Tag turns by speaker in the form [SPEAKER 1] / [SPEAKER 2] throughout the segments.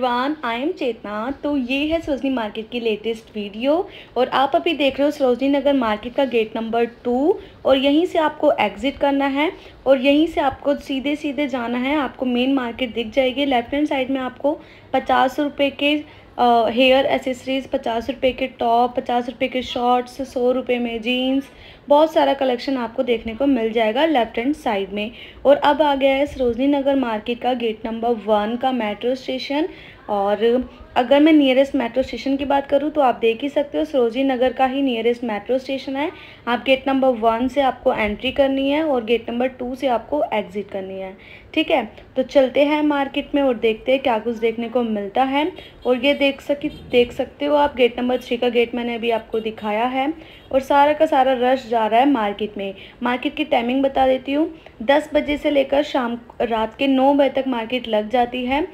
[SPEAKER 1] Everyone I am चेतना तो ये है सरोजनी मार्केट की लेटेस्ट वीडियो और आप अभी देख रहे हो सरोजनी नगर मार्केट का गेट नंबर टू और यहीं से आपको एग्ज़िट करना है और यहीं से आपको सीधे सीधे जाना है। आपको मेन मार्केट दिख जाएगी। लेफ़्ट हैंड साइड में आपको पचास रुपये के हेयर एसेसरीज़ पचास रुपये के टॉप पचास रुपये के शॉर्ट्स सौ रुपये में जीन्स बहुत सारा कलेक्शन आपको देखने को मिल जाएगा लेफ़्ट हैंड साइड में। और अब आ गया है सरोजनी नगर मार्केट का गेट नंबर वन का मेट्रो स्टेशन और अगर मैं नियरेस्ट मेट्रो स्टेशन की बात करूँ तो आप देख ही सकते हो सरोजी नगर का ही नियरेस्ट मेट्रो स्टेशन है। आप गेट नंबर वन से आपको एंट्री करनी है और गेट नंबर टू से आपको एग्ज़िट करनी है। ठीक है? तो चलते हैं मार्केट में और देखते हैं क्या कुछ देखने को मिलता है। और ये देख सकी, देख सकते हो आप गेट नंबर थ्री का गेट मैंने अभी आपको दिखाया है। और सारा का सारा रश जा रहा है मार्केट में। मार्केट की टाइमिंग बता देती हूँ। दस बजे से लेकर शाम, रात के नौ बजे तक मार्केट लग जाती है।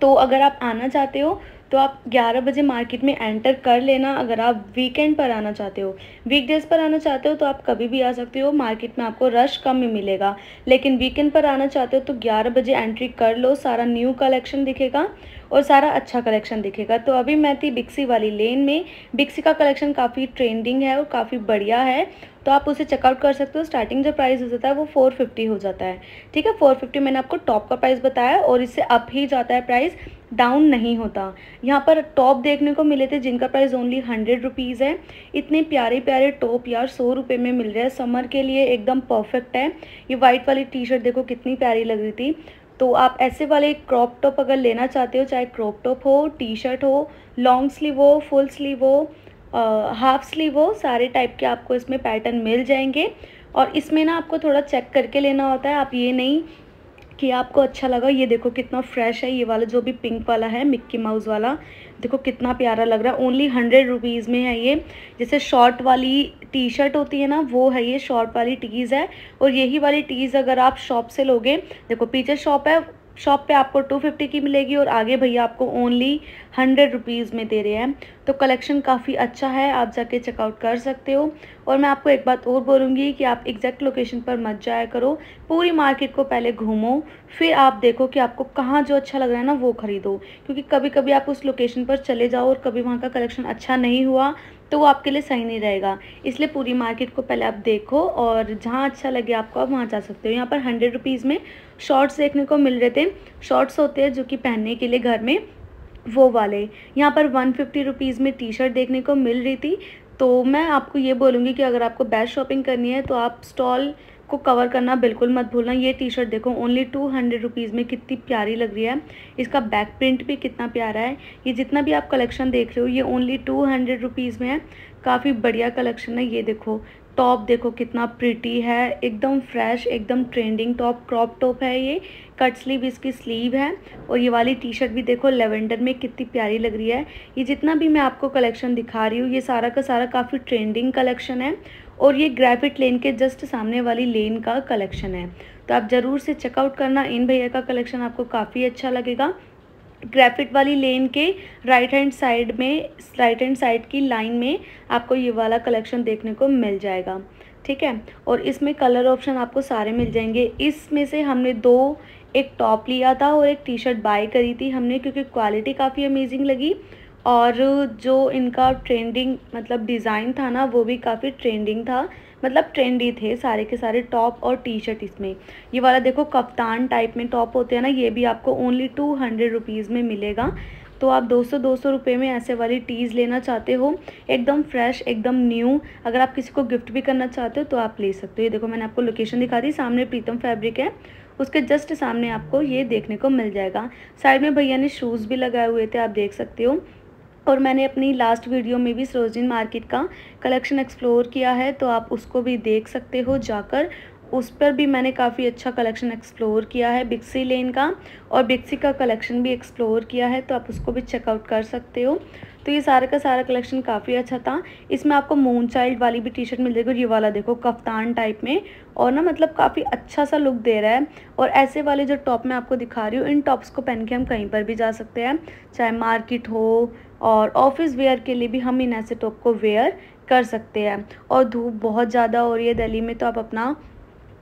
[SPEAKER 1] तो अगर आप आना चाहते हो तो आप 11 बजे मार्केट में एंटर कर लेना अगर आप वीकेंड पर आना चाहते हो। वीकडेज़ पर आना चाहते हो तो आप कभी भी आ सकते हो, मार्केट में आपको रश कम ही मिलेगा। लेकिन वीकेंड पर आना चाहते हो तो 11 बजे एंट्री कर लो, सारा न्यू कलेक्शन दिखेगा। और सारा अच्छा कलेक्शन दिखेगा। तो अभी मैं थी बिक्सी वाली लेन में। बिक्सी का कलेक्शन काफ़ी ट्रेंडिंग है और काफ़ी बढ़िया है। तो आप उसे चेकआउट कर सकते हो। स्टार्टिंग जो प्राइस हो जाता है वो फोर फिफ्टी हो जाता है। ठीक है? फोर फिफ्टी मैंने आपको टॉप का प्राइस बताया और इससे अप ही जाता है प्राइस डाउन नहीं होता। यहाँ पर टॉप देखने को मिले थे जिनका प्राइस ओनली हंड्रेड रुपीज़ है। इतने प्यारे प्यारे टॉप यार, सौ रुपये में मिल रहे हैं। समर के लिए एकदम परफेक्ट है। ये वाइट वाली टी शर्ट देखो कितनी प्यारी लग रही थी। तो आप ऐसे वाले क्रॉप टॉप अगर लेना चाहते हो, चाहे क्रॉप टॉप हो टी शर्ट हो लॉन्ग स्लीव हो फुल स्लीव हो हाफ़ स्लीव हो, सारे टाइप के आपको इसमें पैटर्न मिल जाएँगे। और इसमें ना आपको थोड़ा चेक करके लेना होता है, आप ये नहीं कि आपको अच्छा लगा। ये देखो कितना फ्रेश है ये वाला, जो भी पिंक वाला है मिक्की माउस वाला। देखो कितना प्यारा लग रहा है। ओनली हंड्रेड रुपीज़ में है ये। जैसे शॉर्ट वाली टी शर्ट होती है ना, वो है ये शॉर्ट वाली टीज़ है। और यही वाली टीज़ अगर आप शॉप से लोगे, देखो पीछे शॉप है शॉप पे आपको टू फिफ्टी की मिलेगी और आगे भैया आपको ओनली हंड्रेड रुपीज़ में दे रहे हैं। तो कलेक्शन काफ़ी अच्छा है, आप जाके चेकआउट कर सकते हो। और मैं आपको एक बात और बोलूँगी कि आप एग्जैक्ट लोकेशन पर मत जाया करो। पूरी मार्केट को पहले घूमो, फिर आप देखो कि आपको कहाँ जो अच्छा लग रहा है ना वो ख़रीदो। क्योंकि कभी कभी आप उस लोकेशन पर चले जाओ और कभी वहाँ का कलेक्शन अच्छा नहीं हुआ तो वो आपके लिए सही नहीं रहेगा। इसलिए पूरी मार्केट को पहले आप देखो और जहाँ अच्छा लगे आपको, आप वहाँ जा सकते हो। यहाँ पर हंड्रेड रुपीज़ में शॉर्ट्स देखने को मिल रहे थे। शॉर्ट्स होते हैं जो कि पहनने के लिए घर में, वो वाले। यहाँ पर वन फिफ्टी रुपीज़ में टी शर्ट देखने को मिल रही थी। तो मैं आपको ये बोलूँगी कि अगर आपको बेस्ट शॉपिंग करनी है तो आप स्टॉल को कवर करना बिल्कुल मत भूलना। ये टी शर्ट देखो ओनली टू हंड्रेड रुपीज़ में कितनी प्यारी लग रही है। इसका बैक प्रिंट भी कितना प्यारा है। ये जितना भी आप कलेक्शन देख रहे हो, ये ओनली टू हंड्रेड रुपीज़ में है। काफ़ी बढ़िया कलेक्शन है। ये देखो टॉप देखो कितना प्रिटी है। एकदम फ्रेश एकदम ट्रेंडिंग टॉप क्रॉप टॉप है ये। कट स्लीव इसकी स्लीव है। और ये वाली टी शर्ट भी देखो लेवेंडर में कितनी प्यारी लग रही है। ये जितना भी मैं आपको कलेक्शन दिखा रही हूँ, ये सारा का सारा काफ़ी ट्रेंडिंग कलेक्शन है। और ये ग्रेफिट लेन के जस्ट सामने वाली लेन का कलेक्शन है। तो आप ज़रूर से चेकआउट करना, इन भैया का कलेक्शन आपको काफ़ी अच्छा लगेगा। ग्रेफिट वाली लेन के राइट हैंड साइड में राइट हैंड साइड की लाइन में आपको ये वाला कलेक्शन देखने को मिल जाएगा। ठीक है? और इसमें कलर ऑप्शन आपको सारे मिल जाएँगे। इसमें से हमने दो, एक टॉप लिया था और एक टी शर्ट बाय करी थी हमने, क्योंकि क्वालिटी काफ़ी अमेजिंग लगी। और जो इनका ट्रेंडिंग मतलब डिज़ाइन था ना, वो भी काफ़ी ट्रेंडिंग था। मतलब ट्रेंडी थे सारे के सारे टॉप और टी शर्ट इसमें। ये वाला देखो, कप्तान टाइप में टॉप होते हैं ना, ये भी आपको ओनली टू हंड्रेड रुपीज़ में मिलेगा। तो आप 200 200 रुपए में ऐसे वाली टीज़ लेना चाहते हो, एकदम फ्रेश एकदम न्यू अगर आप किसी को गिफ्ट भी करना चाहते हो तो आप ले सकते हो। ये देखो, मैंने आपको लोकेशन दिखा दी, सामने प्रीतम फैब्रिक है, उसके जस्ट सामने आपको ये देखने को मिल जाएगा। साइड में भैया ने शूज़ भी लगाए हुए थे, आप देख सकते हो। और मैंने अपनी लास्ट वीडियो में भी सरोजिन मार्केट का कलेक्शन एक्सप्लोर किया है तो आप उसको भी देख सकते हो जाकर। उस पर भी मैंने काफ़ी अच्छा कलेक्शन एक्सप्लोर किया है बिक्सी लेन का, और बिक्सी का कलेक्शन भी एक्सप्लोर किया है तो आप उसको भी चेकआउट कर सकते हो। तो ये सारे का सारा कलेक्शन काफ़ी अच्छा था। इसमें आपको मून चाइल्ड वाली भी टी शर्ट मिल जाएगी, और ये वाला देखो, कफ्तान टाइप में, और ना मतलब काफ़ी अच्छा सा लुक दे रहा है। और ऐसे वाले जो टॉप मैं आपको दिखा रही हूँ, इन टॉप्स को पहन के हम कहीं पर भी जा सकते हैं, चाहे मार्केट हो और ऑफ़िस वेयर के लिए भी हम इन ऐसे टॉप को वेयर कर सकते हैं। और धूप बहुत ज़्यादा हो रही है दिल्ली में तो आप अपना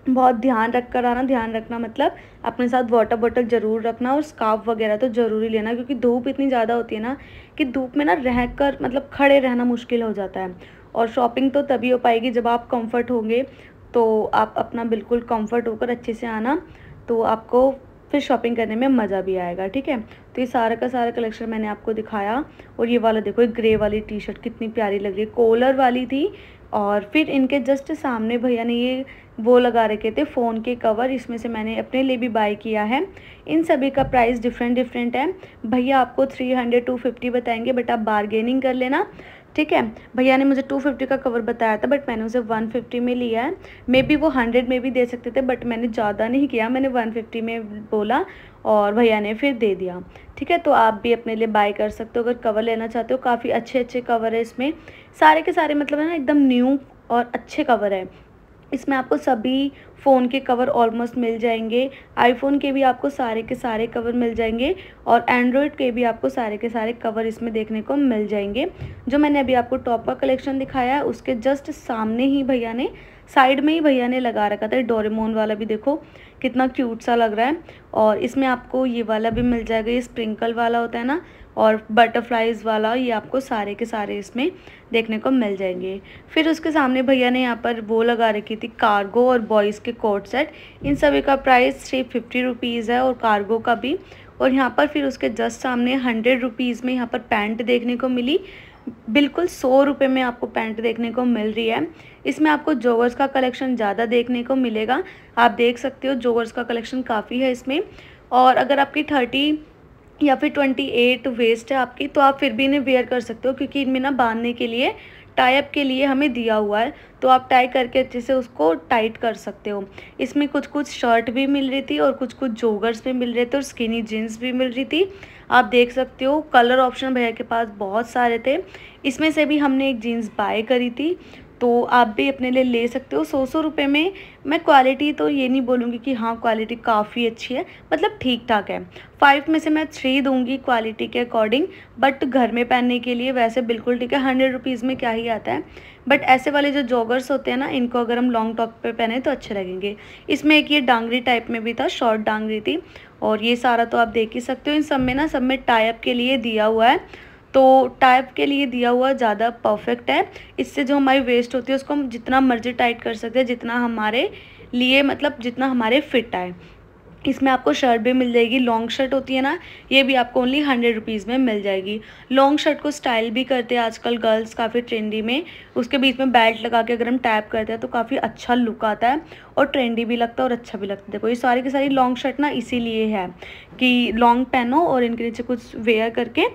[SPEAKER 1] बहुत ध्यान रख कर आना। ध्यान रखना मतलब अपने साथ वाटर बॉटल ज़रूर रखना और स्काफ वगैरह तो ज़रूरी लेना, क्योंकि धूप इतनी ज़्यादा होती है ना कि धूप में ना रह कर मतलब खड़े रहना मुश्किल हो जाता है। और शॉपिंग तो तभी हो पाएगी जब आप कंफर्ट होंगे तो आप अपना बिल्कुल कंफर्ट होकर अच्छे से आना तो आपको फिर शॉपिंग करने में मज़ा भी आएगा, ठीक है? तो ये सारा का सारा कलेक्शन मैंने आपको दिखाया और ये वाला देखो ग्रे वाली टी शर्ट कितनी प्यारी लग रही है कॉलर वाली थी और फिर इनके जस्ट सामने भैया ने ये वो लगा रखे थे फ़ोन के कवर इसमें से मैंने अपने लिए भी बाय किया है। इन सभी का प्राइस डिफरेंट डिफरेंट है। भैया आपको थ्री हंड्रेड टू फिफ्टी बताएँगे बट आप बारगेनिंग कर लेना। ठीक है? भैया ने मुझे टू फिफ्टी का कवर बताया था बट मैंने उसे वन फिफ्टी में लिया है। मे बी वो हंड्रेड में भी दे सकते थे बट मैंने ज़्यादा नहीं किया। मैंने वन फिफ्टी में बोला और भैया ने फिर दे दिया। ठीक है? तो आप भी अपने लिए बाय कर सकते हो, अगर कवर लेना चाहते हो। काफ़ी अच्छे अच्छे कवर है इसमें। सारे के सारे मतलब है ना, एकदम न्यू और अच्छे कवर है। इसमें आपको सभी फ़ोन के कवर ऑलमोस्ट मिल जाएँगे। आईफोन के भी आपको सारे के सारे कवर मिल जाएँगे और एंड्रॉयड के भी आपको सारे के सारे कवर इसमें देखने को मिल जाएँगे। जो मैंने अभी आपको टॉप का कलेक्शन दिखाया है, उसके जस्ट सामने ही भैया ने साइड में ही भैया ने लगा रखा था, डोरेमोन वाला भी देखो, कितना क्यूट सा लग रहा है। और इसमें आपको ये वाला भी मिल जाएगा, ये स्प्रिंकल वाला होता है ना, और बटरफ्लाइज वाला, ये आपको सारे के सारे इसमें देखने को मिल जाएँगे। फिर उसके सामने भैया ने यहाँ पर वो लगा रखी थी कार्गो और बॉयज़ के कोट सेट इन सभी का प्राइस थ्री फिफ्टी रुपीज़ है और कार्गो का भी और यहाँ पर फिर उसके जस्ट सामने हंड्रेड रुपीज़ में यहाँ पर पैंट देखने को मिली। बिल्कुल सौ रुपये में आपको पैंट देखने को मिल रही है। इसमें आपको जोवर्स का कलेक्शन ज़्यादा देखने को मिलेगा। आप देख सकते हो जोवर्स का कलेक्शन काफ़ी है इसमें। और अगर आपकी थर्टी या फिर ट्वेंटी एट वेस्ट है आपकी तो आप फिर भी इन्हें वेयर कर सकते हो, क्योंकि इनमें ना बांधने के लिए टाइप के लिए हमें दिया हुआ है तो आप टाई करके अच्छे से उसको टाइट कर सकते हो। इसमें कुछ कुछ शर्ट भी मिल रही थी और कुछ कुछ जोगर्स भी मिल रहे थे और स्किनी जीन्स भी मिल रही थी। आप देख सकते हो कलर ऑप्शन भैया के पास बहुत सारे थे। इसमें से भी हमने एक जीन्स बाय करी थी। तो आप भी अपने लिए ले सकते हो। सौ सौ रुपये में मैं क्वालिटी तो ये नहीं बोलूँगी कि हाँ क्वालिटी काफ़ी अच्छी है मतलब ठीक ठाक है। फाइव में से मैं थ्री दूँगी क्वालिटी के अकॉर्डिंग बट घर में पहनने के लिए वैसे बिल्कुल ठीक है। हंड्रेड रुपीज़ में क्या ही आता है। बट ऐसे वाले जो जॉगर्स होते हैं ना, इनको अगर हम लॉन्ग टॉप पे पहने तो अच्छे लगेंगे। इसमें एक ये डांगरी टाइप में भी था शॉर्ट डांगरी थी, और ये सारा तो आप देख ही सकते हो। इन सब में ना, सब में टाइप के लिए दिया हुआ है। तो टाइप के लिए दिया हुआ ज़्यादा परफेक्ट है। इससे जो हमारी वेस्ट होती है, उसको हम जितना मर्ज़ी टाइट कर सकते हैं, जितना हमारे लिए मतलब जितना हमारे फिट आए। इसमें आपको शर्ट भी मिल जाएगी। लॉन्ग शर्ट होती है ना, ये भी आपको ओनली हंड्रेड रुपीज़ में मिल जाएगी। लॉन्ग शर्ट को स्टाइल भी करते हैं आजकल गर्ल्स काफ़ी ट्रेंडी में। उसके बीच में बेल्ट लगा के अगर हम टैप करते हैं तो काफ़ी अच्छा लुक आता है और ट्रेंडी भी लगता है और अच्छा भी लगता है। देखो, ये सारी की सारी लॉन्ग शर्ट ना इसीलिए है कि लॉन्ग पहनो और इनके नीचे कुछ वेयर करके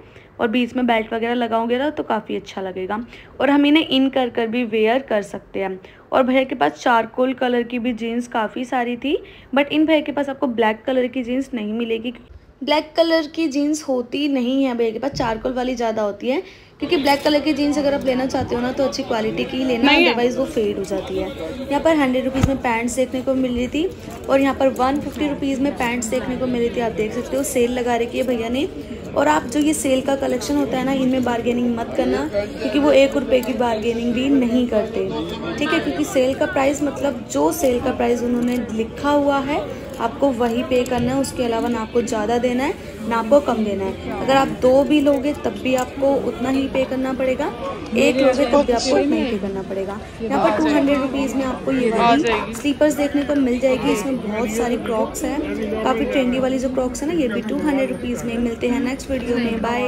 [SPEAKER 1] और बीच में बेल्ट वगैरह लगाओगे ना तो काफ़ी अच्छा लगेगा। और हम इन्हें इन कर कर भी वेयर कर सकते हैं। और भैया के पास चारकोल कलर की भी जीन्स काफ़ी सारी थी बट इन भैया के पास आपको ब्लैक कलर की जीन्स नहीं मिलेगी ब्लैक कलर की जीन्स होती नहीं है भैया के पास चारकोल वाली ज़्यादा होती है। क्योंकि ब्लैक कलर की जीन्स अगर आप लेना चाहते हो ना तो अच्छी क्वालिटी की ही लेना अदरवाइज़ वो फेड हो जाती है। यहाँ पर हंड्रेड रुपीज़ में पैंट्स देखने को मिल रही थी और यहाँ पर वन फिफ्टी रुपीज़ में पैंट्स देखने को मिल रही थी आप देख सकते हो सेल लगा रखी है भैया ने। और आप जो ये सेल का कलेक्शन होता है ना, इनमें बार्गेनिंग मत करना, क्योंकि वो एक रुपये की बार्गेनिंग भी नहीं करते। ठीक है? क्योंकि सेल का प्राइस मतलब जो सेल का प्राइस उन्होंने लिखा हुआ है आपको वही पे करना है उसके अलावा ना आपको ज़्यादा देना है ना आपको कम देना है। अगर आप दो भी लोगे तब भी आपको उतना ही पे करना पड़ेगा। एक लोगे तब भी आपको उतना ही पे करना पड़ेगा। यहाँ पर टू हंड्रेड रुपीज़ में आपको ये वाली स्लीपर्स देखने को मिल जाएगी। इसमें बहुत सारी क्रॉक्स हैं। काफ़ी ट्रेंडी वाली जो क्रॉक्स है ना ये भी टू हंड्रेड रुपीज़ में मिलते हैं। नेक्स्ट वीडियो में बाय